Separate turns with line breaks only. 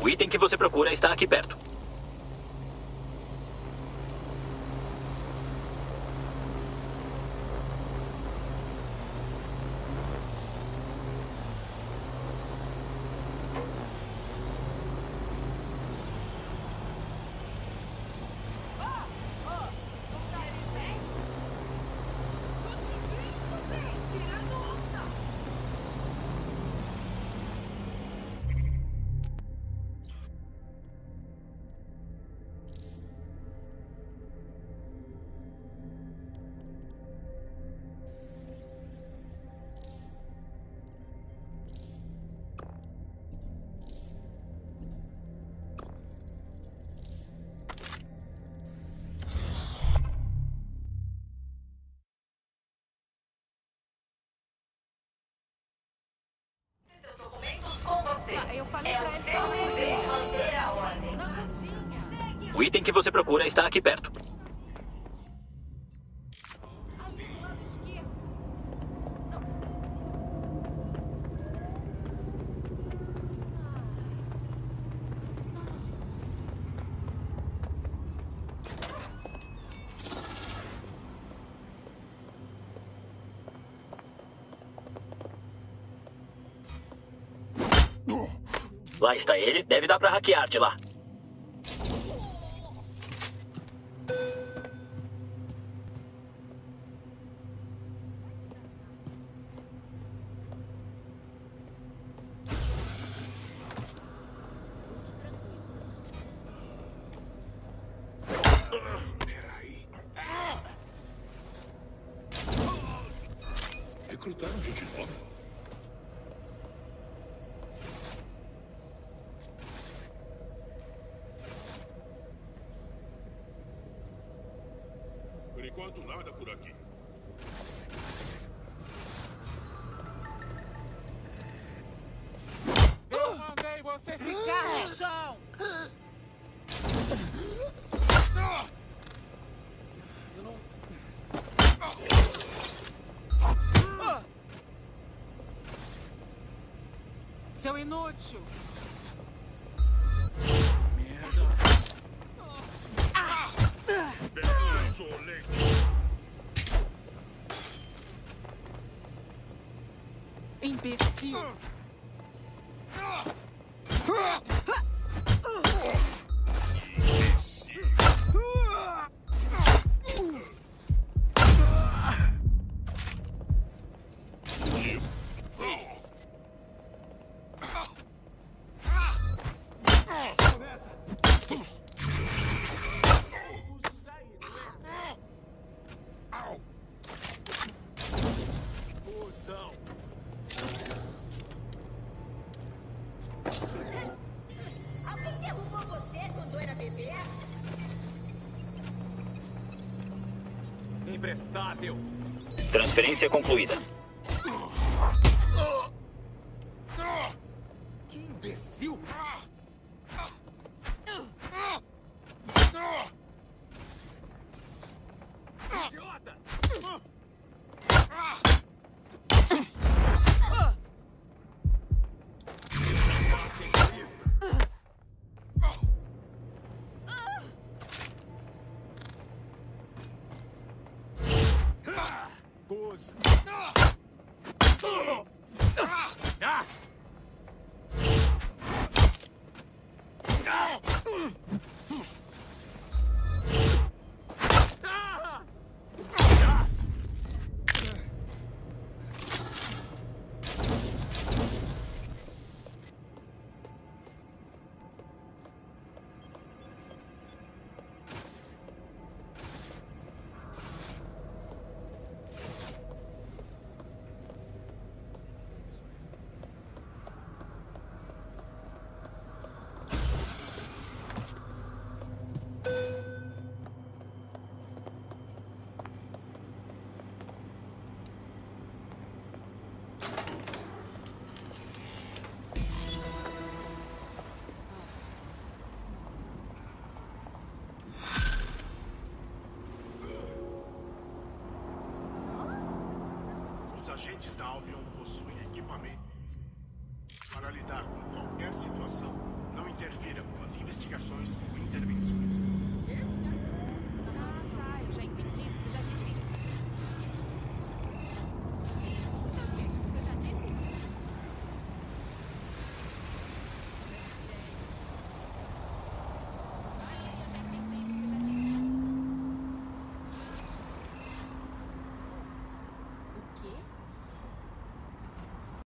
O item que você procura está aqui perto.
Falei
é
pra ele. Na cozinha.
O item que você procura está aqui perto. Lá está ele. Deve dar para hackear de lá.
Recrutaram gente nova? Enquanto, nada por aqui.
Eu mandei você ficar no chão. Eu não... Seu inútil.
Insolente!
Imbecil!
Imprestável.
Transferência concluída.
yours! Albion possuem equipamento para lidar com qualquer situação Não interfira com as investigações ou intervenções.